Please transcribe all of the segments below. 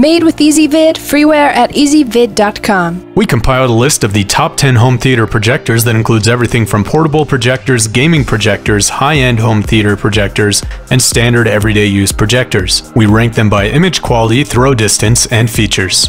Made with Ezvid, freeware at ezvid.com. We compiled a list of the top 10 home theater projectors that includes everything from portable projectors, gaming projectors, high-end home theater projectors, and standard everyday use projectors. We rank them by image quality, throw distance, and features.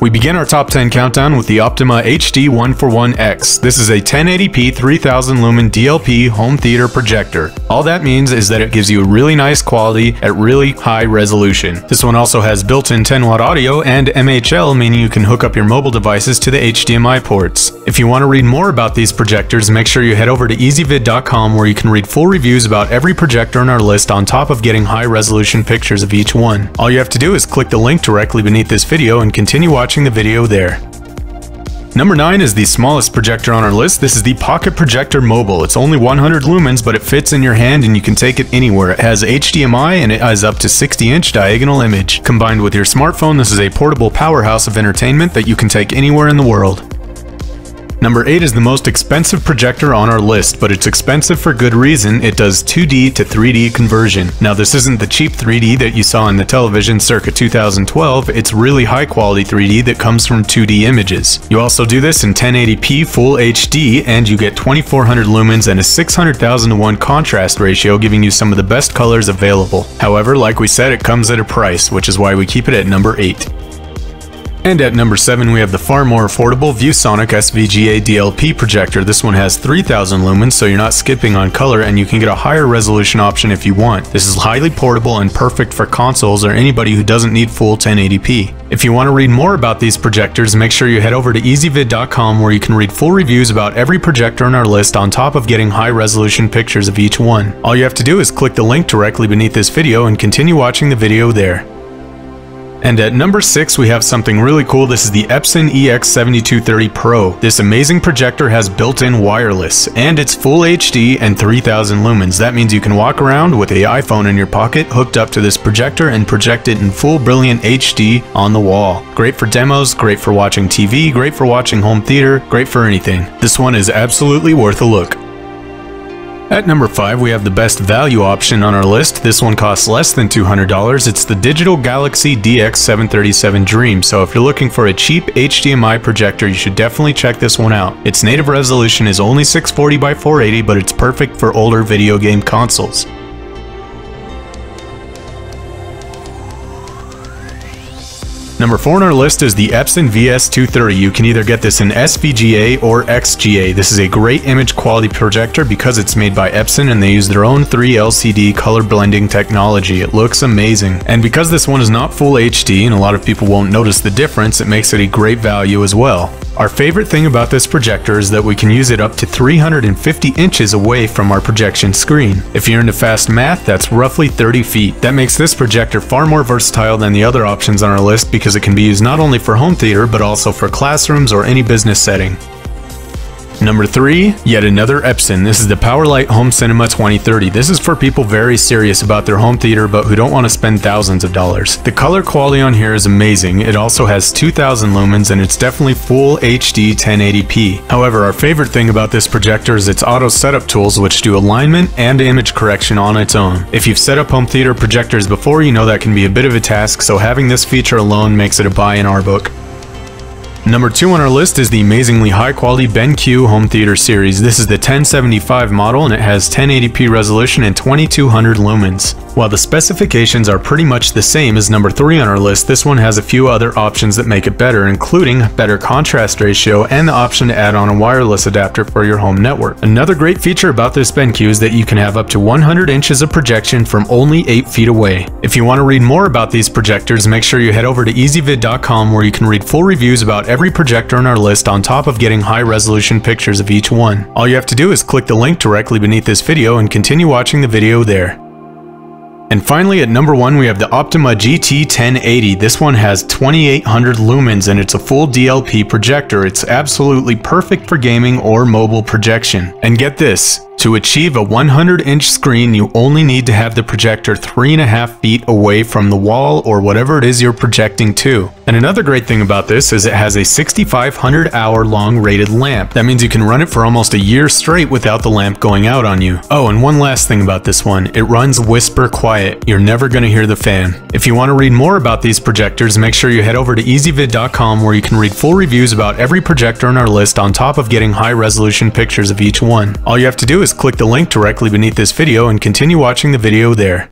We begin our top 10 countdown with the Optoma HD 141X. This is a 1080p 3000 lumen DLP home theater projector. All that means is that it gives you really nice quality at really high resolution. This one also has built-in 10 watt audio and MHL meaning you can hook up your mobile devices to the HDMI ports. If you want to read more about these projectors, make sure you head over to ezvid.com where you can read full reviews about every projector on our list on top of getting high resolution pictures of each one. All you have to do is click the link directly beneath this video and continue watching watching the video there. Number 9 is the smallest projector on our list. This is the Pocket Projector Mobile. It's only 100 lumens, but it fits in your hand and you can take it anywhere. It has HDMI and it has up to 60 inch diagonal image. Combined with your smartphone, this is a portable powerhouse of entertainment that you can take anywhere in the world. Number 8 is the most expensive projector on our list, but it's expensive for good reason. It does 2D to 3D conversion. Now this isn't the cheap 3D that you saw in the television circa 2012, it's really high quality 3D that comes from 2D images. You also do this in 1080p Full HD and you get 2400 lumens and a 600,000 to 1 contrast ratio giving you some of the best colors available. However, like we said, it comes at a price, which is why we keep it at number 8. And at number 7 we have the far more affordable ViewSonic SVGA DLP projector. This one has 3000 lumens so you're not skipping on color and you can get a higher resolution option if you want. This is highly portable and perfect for consoles or anybody who doesn't need full 1080p. If you want to read more about these projectors, make sure you head over to ezvid.com where you can read full reviews about every projector on our list on top of getting high resolution pictures of each one. All you have to do is click the link directly beneath this video and continue watching the video there. And at number 6 we have something really cool, this is the Epson EX7230 Pro. This amazing projector has built-in wireless, and it's full HD and 3000 lumens. That means you can walk around with a iPhone in your pocket hooked up to this projector and project it in full brilliant HD on the wall. Great for demos, great for watching TV, great for watching home theater, great for anything. This one is absolutely worth a look. At number 5 we have the best value option on our list. This one costs less than $200. It's the Digital Galaxy DX737 Dream, so if you're looking for a cheap HDMI projector you should definitely check this one out. Its native resolution is only 640 by 480 but it's perfect for older video game consoles. Number 4 on our list is the Epson VS230. You can either get this in SVGA or XGA. This is a great image quality projector because it's made by Epson and they use their own 3 LCD color blending technology. It looks amazing. And because this one is not full HD and a lot of people won't notice the difference, it makes it a great value as well. Our favorite thing about this projector is that we can use it up to 350 inches away from our projection screen. If you're into fast math, that's roughly 30 feet. That makes this projector far more versatile than the other options on our list because it can be used not only for home theater but also for classrooms or any business setting. Number 3, yet another Epson. This is the PowerLite Home Cinema 2030. This is for people very serious about their home theater but who don't want to spend thousands of dollars. The color quality on here is amazing. It also has 2000 lumens and it's definitely full HD 1080p. However, our favorite thing about this projector is its auto setup tools which do alignment and image correction on its own. If you've set up home theater projectors before, you know that can be a bit of a task, so having this feature alone makes it a buy in our book. Number 2 on our list is the amazingly high quality BenQ home theater series. This is the 1075 model and it has 1080p resolution and 2200 lumens. While the specifications are pretty much the same as number 3 on our list, this one has a few other options that make it better, including better contrast ratio and the option to add on a wireless adapter for your home network. Another great feature about this BenQ is that you can have up to 100 inches of projection from only 8 feet away. If you want to read more about these projectors, make sure you head over to ezvid.com where you can read full reviews about every projector on our list on top of getting high resolution pictures of each one. All you have to do is click the link directly beneath this video and continue watching the video there. And finally at number 1 we have the Optoma GT1080. This one has 2800 lumens and it's a full DLP projector. It's absolutely perfect for gaming or mobile projection. And get this, To achieve a 100 inch screen, you only need to have the projector 3.5 feet away from the wall or whatever it is you're projecting to. And another great thing about this is it has a 6500 hour long rated lamp. That means you can run it for almost a year straight without the lamp going out on you. Oh, and one last thing about this one, it runs whisper quiet. You're never gonna hear the fan. If you want to read more about these projectors, make sure you head over to ezvid.com where you can read full reviews about every projector on our list on top of getting high resolution pictures of each one. All you have to do is click the link directly beneath this video and continue watching the video there.